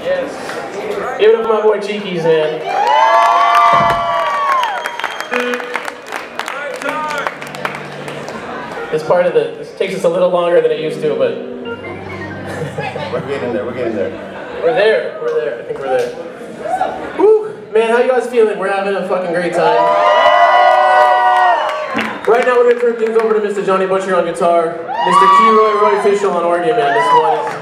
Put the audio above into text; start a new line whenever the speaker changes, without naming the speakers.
Yes. Give it up for my boy Cheeky's in. This part of the this takes us a little longer than it used to, but
We're getting there, we're getting there.
we're there. We're there. I think we're there. Woo! Man, how you guys feeling? We're having a fucking great time. Right now, we're gonna turn things over to Mr. Johnny Butcher on guitar, Mr. T Roy Roy Fishel on organ, man. This one